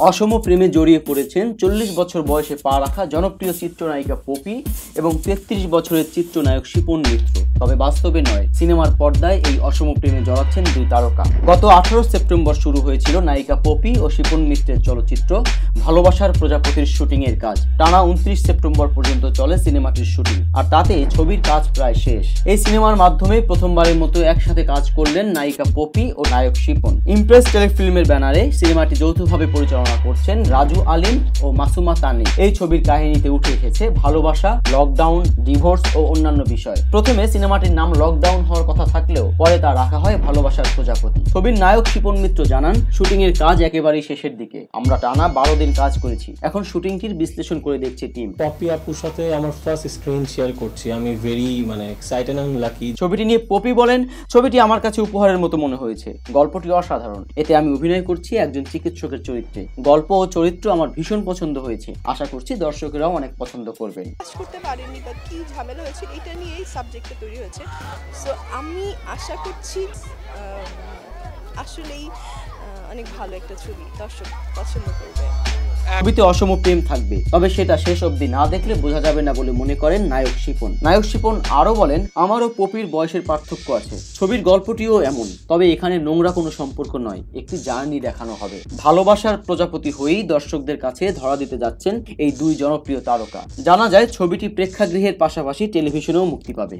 অসম প্রেমে জড়িয়ে পড়েছেন চল্লিশ বছর বয়সে পা রাখা জনপ্রিয় চিত্রনায়িকা পপি এবং তেত্রিশ বছরের চিত্রনায়ক শিপন মিত্র। তবে বাস্তবে নয়। সিনেমার পর্দায় এই অসম প্রেমে জড়াচ্ছেন দুই তারকা। গত আঠারো সেপ্টেম্বর শুরু হয়েছিল নায়িকা পপি ও শিপন মিত্রের চলচ্চিত্র ভালোবাসার প্রজাপতির শুটিং এর কাজ। টানা উনত্রিশ সেপ্টেম্বর পর্যন্ত চলে সিনেমাটির শুটিং, আর তাতে ছবির কাজ প্রায় শেষ। এই সিনেমার মাধ্যমে প্রথমবারের মতো একসাথে কাজ করলেন নায়িকা পপি ও নায়ক শিপন। ইমপ্রেস টেলিফিল্মের ব্যানারে সিনেমাটি যৌথভাবে পরিচালনা করছেন রাজু আলিম ও মাসুমা তানি। এই ছবির কাহিনীতে উঠে এসেছে ভালোবাসা, লকডাউন, ডিভোর্স ও অন্যান্য বিষয়। প্রথমে সিনেমাটির নাম লকডাউন হওয়ার কথা থাকলেও পরে তা রাখা হয় ভালোবাসার প্রজাপতি। ছবির নায়ক শিপন মিত্র জানান শুটিং এর কাজ একেবারেই শেষের দিকে। আমরা টানা বারো দিন কাজ করেছি। এখন শুটিংটির বিশ্লেষণ করে দেখছে টিম পপি আপুর সাথে আমার ফার্স্ট স্ক্রিন শেয়ার করছি। আমি ভেরি মানে এক্সাইটেড অ্যান্ড লাকি ছবিটি নিয়ে পপি বলেন ছবিটি আমার কাছে উপহারের মতো মনে হয়েছে। গল্পটি অসাধারণ। এতে আমি অভিনয় করছি একজন চিকিৎসকের চরিত্রে। গল্প ও চরিত্র আমার ভীষণ পছন্দ হয়েছে। আশা করছি দর্শকেরাও অনেক পছন্দ করবেন। কাজ করতে পারেনি বা কি ঝামেলা হয়েছে? এটা নিয়েই সাবজেক্টটা তৈরি হয়েছে। সো আমি আশা করছি আসলেই অনেক ভালো একটা ছবি দর্শক পছন্দ করবে। ছবিতে অসম প্রেম থাকবে, তবে সেটা শেষ অবধি না দেখলে বোঝা যাবে না বলে মনে করেন নায়ক শিপন। নায়ক শিপন আরও বলেন, আমারও পপির বয়সের পার্থক্য আছে, ছবির গল্পটিও এমন, তবে এখানে নোংরা কোনো সম্পর্ক নয়, একটি জার্নি দেখানো হবে। ভালোবাসার প্রজাপতি হয়েই দর্শকদের কাছে ধরা দিতে যাচ্ছেন এই দুই জনপ্রিয় তারকা। জানা যায়, ছবিটি প্রেক্ষাগৃহের পাশাপাশি টেলিভিশনেও মুক্তি পাবে।